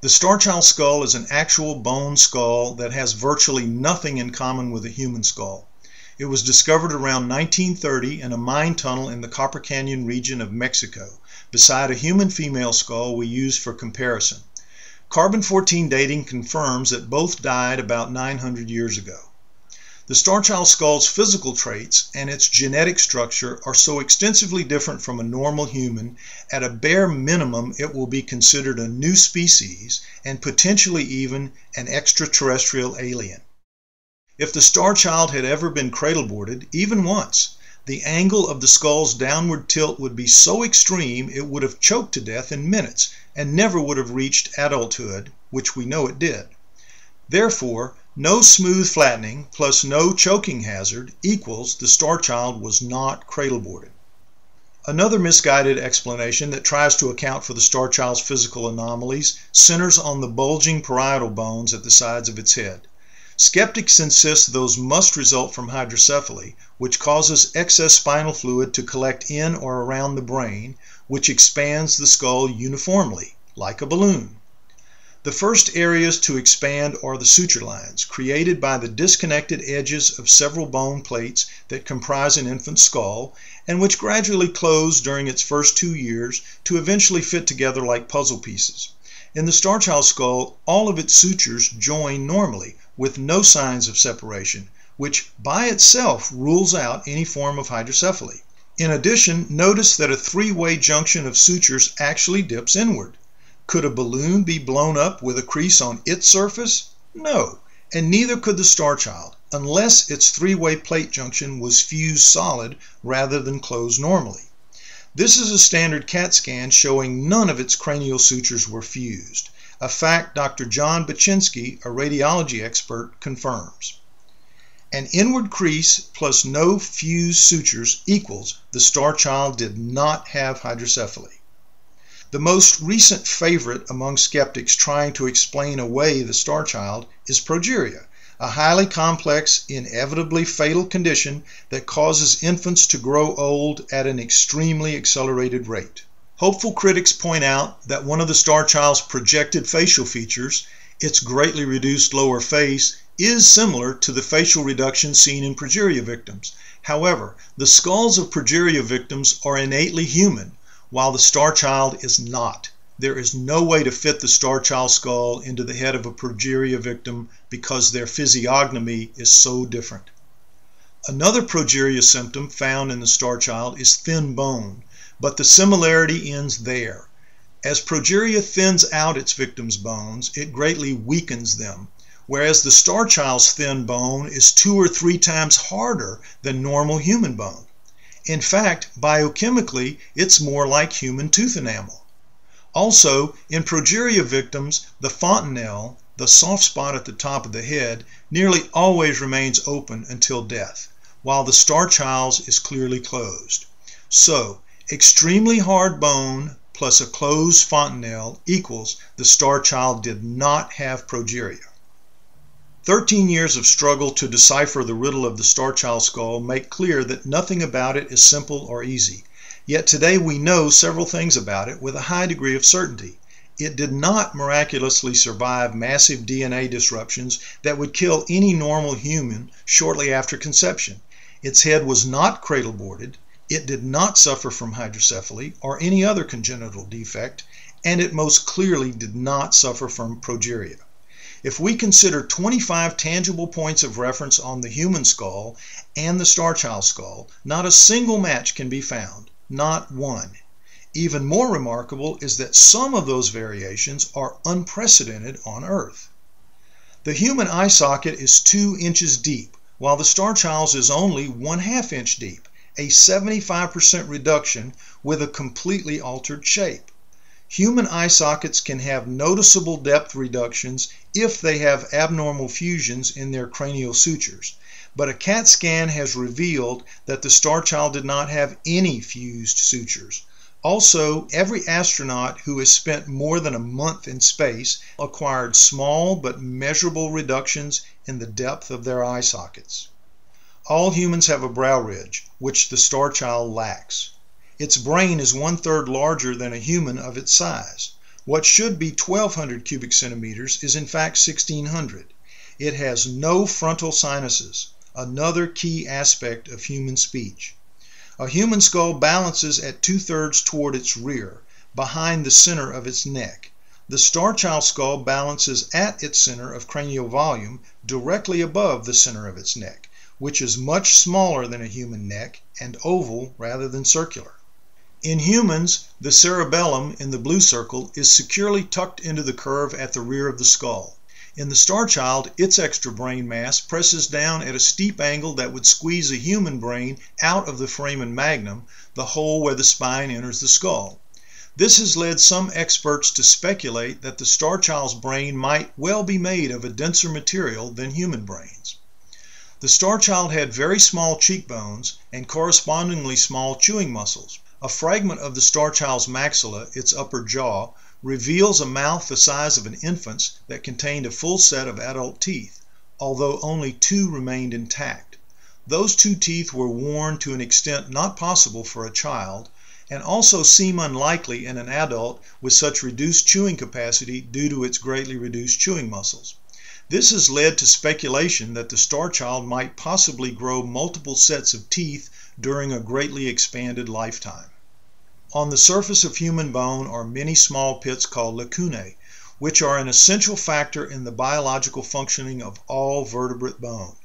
The Starchild skull is an actual bone skull that has virtually nothing in common with a human skull. It was discovered around 1930 in a mine tunnel in the Copper Canyon region of Mexico, beside a human female skull we use for comparison. Carbon 14 dating confirms that both died about 900 years ago. The Starchild skull's physical traits and its genetic structure are so extensively different from a normal human, at a bare minimum it will be considered a new species and potentially even an extraterrestrial alien. If the Starchild had ever been cradleboarded, even once, the angle of the skull's downward tilt would be so extreme it would have choked to death in minutes and never would have reached adulthood, which we know it did. Therefore, no smooth flattening plus no choking hazard equals the star child was not cradleboarded. Another misguided explanation that tries to account for the star child's physical anomalies centers on the bulging parietal bones at the sides of its head. Skeptics insist those must result from hydrocephaly, which causes excess spinal fluid to collect in or around the brain, which expands the skull uniformly, like a balloon. The first areas to expand are the suture lines, created by the disconnected edges of several bone plates that comprise an infant's skull, and which gradually close during its first two years to eventually fit together like puzzle pieces. In the Starchild skull, all of its sutures join normally, with no signs of separation, which by itself rules out any form of hydrocephaly. In addition, notice that a three-way junction of sutures actually dips inward. Could a balloon be blown up with a crease on its surface? No, and neither could the star child, unless its three-way plate junction was fused solid rather than closed normally. This is a standard CAT scan showing none of its cranial sutures were fused, a fact Dr. John Baczynski, a radiology expert, confirms. An inward crease plus no fused sutures equals the star child did not have hydrocephaly. The most recent favorite among skeptics trying to explain away the Starchild is progeria, a highly complex, inevitably fatal condition that causes infants to grow old at an extremely accelerated rate. Hopeful critics point out that one of the Starchild's projected facial features, its greatly reduced lower face, is similar to the facial reduction seen in progeria victims. However, the skulls of progeria victims are innately human, while the Starchild is not. There is no way to fit the Starchild skull into the head of a progeria victim because their physiognomy is so different. Another progeria symptom found in the Starchild is thin bone, but the similarity ends there. As progeria thins out its victim's bones, it greatly weakens them, whereas the Starchild's thin bone is two or three times harder than normal human bone. In fact, biochemically, it's more like human tooth enamel. Also, in progeria victims, the fontanelle, the soft spot at the top of the head, nearly always remains open until death, while the Starchild's is clearly closed. So, extremely hard bone plus a closed fontanelle equals the star child did not have progeria. Thirteen years of struggle to decipher the riddle of the Starchild skull make clear that nothing about it is simple or easy. Yet today we know several things about it with a high degree of certainty. It did not miraculously survive massive DNA disruptions that would kill any normal human shortly after conception. Its head was not cradle boarded, it did not suffer from hydrocephaly or any other congenital defect, and it most clearly did not suffer from progeria. If we consider 25 tangible points of reference on the human skull and the Starchild skull, not a single match can be found, not one. Even more remarkable is that some of those variations are unprecedented on Earth. The human eye socket is 2 inches deep, while the Starchild's is only 1 half inch deep, a 75% reduction with a completely altered shape. Human eye sockets can have noticeable depth reductions if they have abnormal fusions in their cranial sutures, but a CAT scan has revealed that the star child did not have any fused sutures. Also, every astronaut who has spent more than a month in space acquired small but measurable reductions in the depth of their eye sockets. All humans have a brow ridge, which the star child lacks. Its brain is one third larger than a human of its size. What should be 1200 cubic centimeters is in fact 1600. It has no frontal sinuses, another key aspect of human speech. A human skull balances at two thirds toward its rear, behind the center of its neck. The star child skull balances at its center of cranial volume, directly above the center of its neck, which is much smaller than a human neck and oval rather than circular. In humans, the cerebellum in the blue circle is securely tucked into the curve at the rear of the skull. In the star child, its extra brain mass presses down at a steep angle that would squeeze a human brain out of the foramen magnum, the hole where the spine enters the skull. This has led some experts to speculate that the star child's brain might well be made of a denser material than human brains. The star child had very small cheekbones and correspondingly small chewing muscles. A fragment of the star child's maxilla, its upper jaw, reveals a mouth the size of an infant's that contained a full set of adult teeth, although only two remained intact. Those two teeth were worn to an extent not possible for a child, and also seem unlikely in an adult with such reduced chewing capacity due to its greatly reduced chewing muscles. This has led to speculation that the star child might possibly grow multiple sets of teeth during a greatly expanded lifetime. On the surface of human bone are many small pits called lacunae, which are an essential factor in the biological functioning of all vertebrate bone.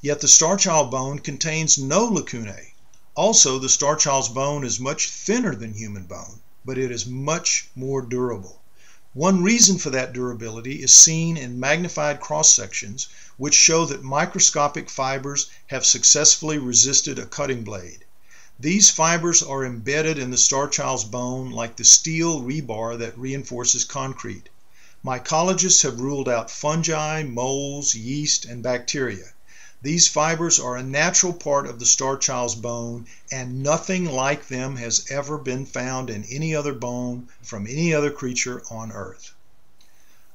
Yet the star child bone contains no lacunae. Also, the star child's bone is much thinner than human bone, but it is much more durable. One reason for that durability is seen in magnified cross sections, which show that microscopic fibers have successfully resisted a cutting blade. These fibers are embedded in the star child's bone like the steel rebar that reinforces concrete. Mycologists have ruled out fungi, moles, yeast, and bacteria. These fibers are a natural part of the star child's bone, and nothing like them has ever been found in any other bone from any other creature on earth.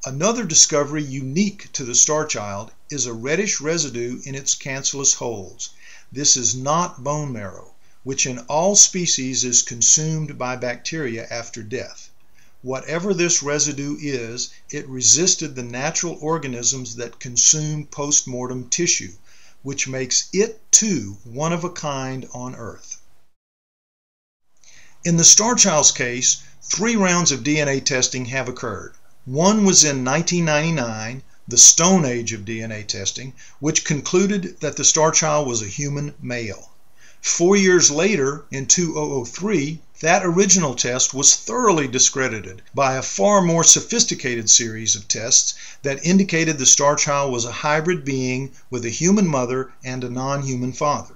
Another discovery unique to the star child is a reddish residue in its cancellous holes. This is not bone marrow which in all species is consumed by bacteria after death. Whatever this residue is, it resisted the natural organisms that consume post mortem tissue, which makes it too one of a kind on Earth. In the Star Child's case, three rounds of DNA testing have occurred. One was in 1999, the Stone Age of DNA testing, which concluded that the Star Child was a human male. Four years later, in 2003, that original test was thoroughly discredited by a far more sophisticated series of tests that indicated the star child was a hybrid being with a human mother and a non human father.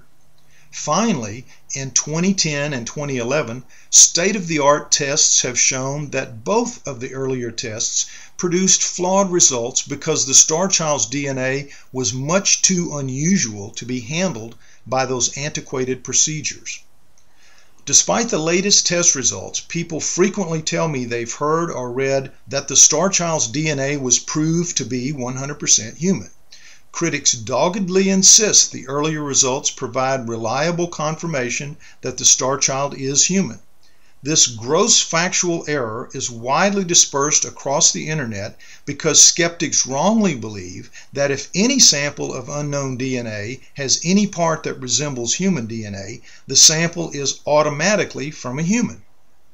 Finally, in 2010 and 2011, state of the art tests have shown that both of the earlier tests produced flawed results because the star child's DNA was much too unusual to be handled by those antiquated procedures. Despite the latest test results, people frequently tell me they've heard or read that the star child's DNA was proved to be 100% human. Critics doggedly insist the earlier results provide reliable confirmation that the star child is human. This gross factual error is widely dispersed across the internet because skeptics wrongly believe that if any sample of unknown DNA has any part that resembles human DNA, the sample is automatically from a human.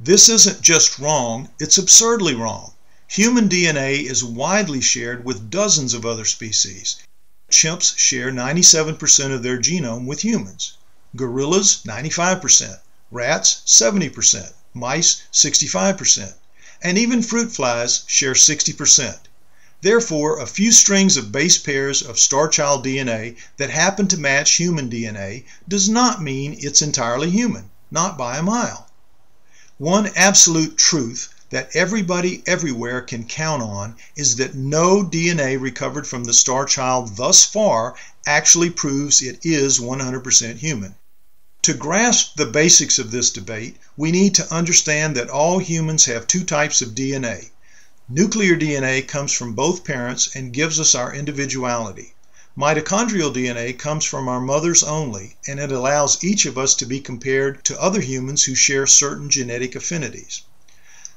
This isn't just wrong, it's absurdly wrong. Human DNA is widely shared with dozens of other species. Chimps share 97% of their genome with humans, gorillas 95%, rats 70%, mice 65%, and even fruit flies share 60%. Therefore, a few strings of base pairs of star child DNA that happen to match human DNA does not mean it's entirely human, not by a mile. One absolute truth that everybody everywhere can count on is that no DNA recovered from the star child thus far actually proves it is 100% human. To grasp the basics of this debate, we need to understand that all humans have two types of DNA. Nuclear DNA comes from both parents and gives us our individuality. Mitochondrial DNA comes from our mothers only, and it allows each of us to be compared to other humans who share certain genetic affinities.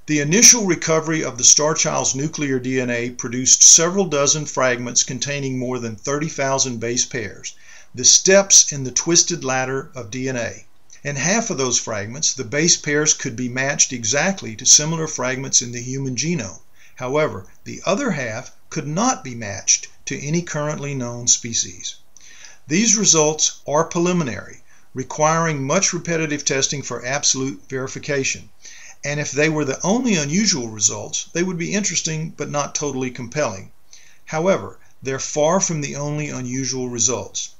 The initial recovery of the star child's nuclear DNA produced several dozen fragments containing more than 30,000 base pairs, the steps in the twisted ladder of DNA. In half of those fragments, the base pairs could be matched exactly to similar fragments in the human genome. However, the other half could not be matched to any currently known species. These results are preliminary, requiring much repetitive testing for absolute verification and if they were the only unusual results, they would be interesting but not totally compelling. However, they're far from the only unusual results.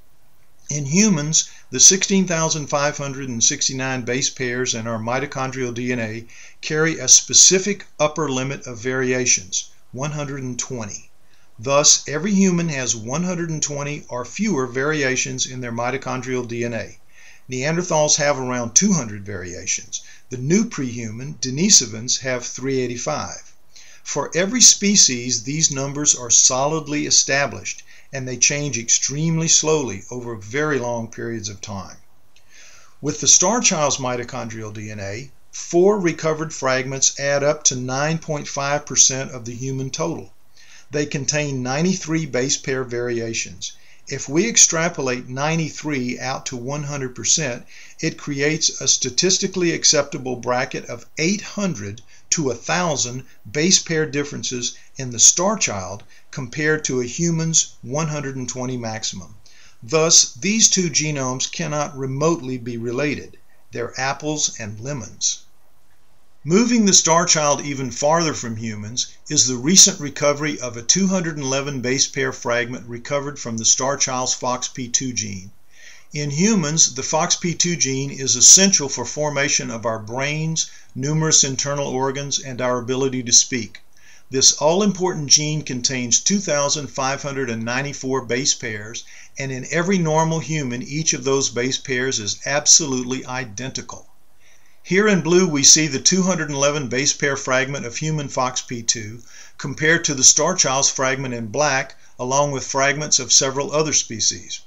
In humans, the 16,569 base pairs in our mitochondrial DNA carry a specific upper limit of variations, 120. Thus, every human has 120 or fewer variations in their mitochondrial DNA. Neanderthals have around 200 variations. The new prehuman, Denisovans, have 385. For every species, these numbers are solidly established, and they change extremely slowly over very long periods of time. With the star child's mitochondrial DNA, four recovered fragments add up to 9.5% of the human total. They contain 93 base pair variations. If we extrapolate 93 out to 100%, it creates a statistically acceptable bracket of 800 to 1,000 base pair differences in the star child compared to a human's 120 maximum. Thus, these two genomes cannot remotely be related. They're apples and lemons. Moving the star child even farther from humans is the recent recovery of a 211 base pair fragment recovered from the star child's FOXP2 gene. In humans, the FOXP2 gene is essential for formation of our brains, numerous internal organs, and our ability to speak. This all-important gene contains 2,594 base pairs, and in every normal human, each of those base pairs is absolutely identical. Here in blue we see the 211 base pair fragment of human FOXP2 compared to the star child's fragment in black along with fragments of several other species.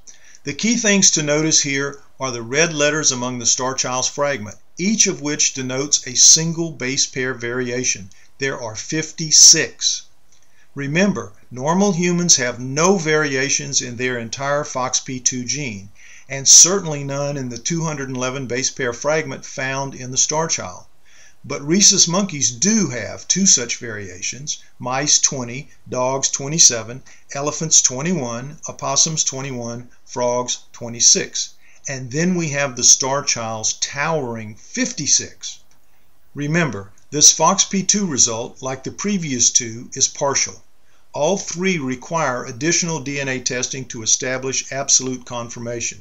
The key things to notice here are the red letters among the star child's fragment, each of which denotes a single base pair variation. There are 56. Remember, normal humans have no variations in their entire FOXP2 gene and certainly none in the 211 base pair fragment found in the star child. But rhesus monkeys do have two such variations, mice 20, dogs 27, elephants 21, opossums 21, frogs 26. And then we have the star child's towering 56. Remember, this FOXP2 result, like the previous two, is partial. All three require additional DNA testing to establish absolute confirmation.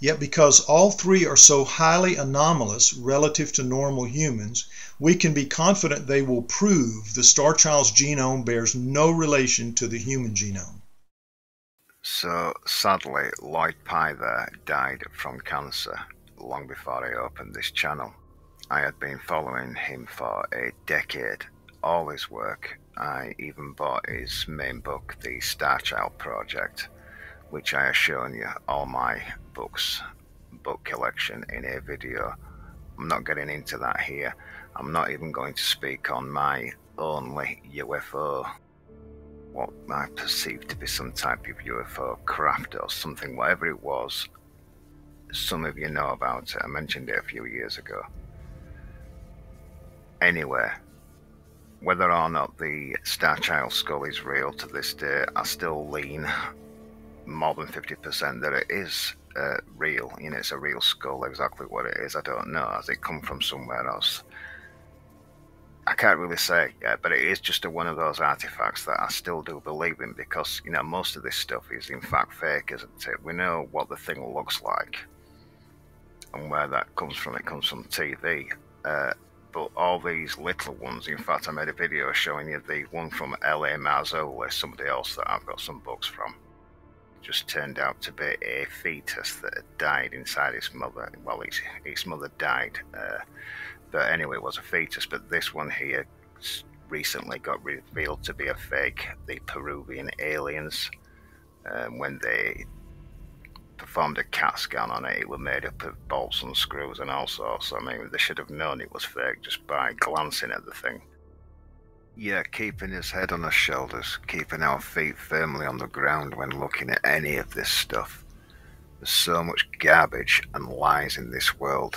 Yet because all three are so highly anomalous relative to normal humans, we can be confident they will prove the star child's genome bears no relation to the human genome. So sadly, Lloyd Pye died from cancer long before I opened this channel. I had been following him for a decade, all his work. I even bought his main book, The Star Child Project, which I have shown you all my books book collection in a video. I'm not getting into that here. I'm not even going to speak on my only UFO, what I perceive to be some type of UFO craft or something, whatever it was. Some of you know about it. I mentioned it a few years ago. Anyway, whether or not the Star Child skull is real to this day, I still lean more than 50% that it is uh, real. You know, it's a real skull. Exactly what it is, I don't know. Has it come from somewhere else? I can't really say yet, but it is just a, one of those artifacts that I still do believe in because, you know, most of this stuff is in fact fake, isn't it? We know what the thing looks like and where that comes from. It comes from TV. Uh, but all these little ones, in fact, I made a video showing you the one from L.A. Marzulli, somebody else that I've got some books from just turned out to be a fetus that had died inside its mother. Well, its, his mother died, uh, but anyway, it was a fetus. But this one here recently got revealed to be a fake. The Peruvian aliens, um, when they performed a CAT scan on it. It was made up of bolts and screws and all sorts. I mean, they should have known it was fake just by glancing at the thing. Yeah, keeping his head on his shoulders, keeping our feet firmly on the ground when looking at any of this stuff. There's so much garbage and lies in this world.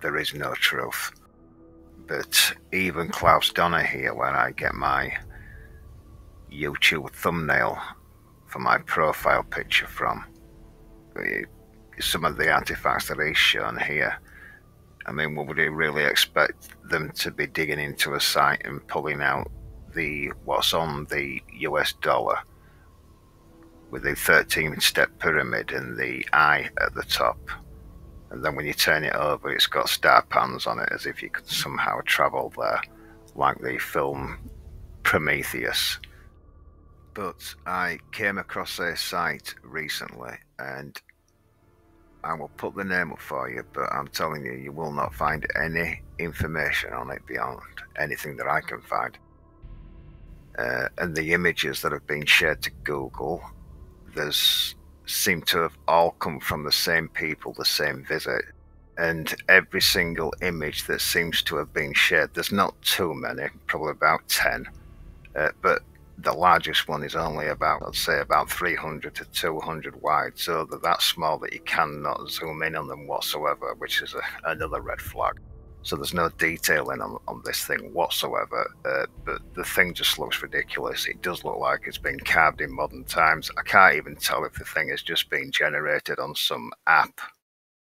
There is no truth. But even Klaus Dona here, where I get my YouTube thumbnail for my profile picture from, some of the artifacts that he's shown here. I mean, what would you really expect them to be digging into a site and pulling out the what's on the US dollar with the 13 step pyramid and the eye at the top? And then when you turn it over, it's got star pans on it as if you could somehow travel there, like the film Prometheus. But I came across a site recently and I will put the name up for you, but I'm telling you, you will not find any information on it beyond anything that I can find. Uh, and the images that have been shared to Google, there's seem to have all come from the same people, the same visit. And every single image that seems to have been shared, there's not too many, probably about 10, uh, but the largest one is only about, let's say, about 300 to 200 wide, so that small that you cannot zoom in on them whatsoever, which is a, another red flag. So there's no detailing on, on this thing whatsoever, uh, but the thing just looks ridiculous. It does look like it's been carved in modern times. I can't even tell if the thing has just been generated on some app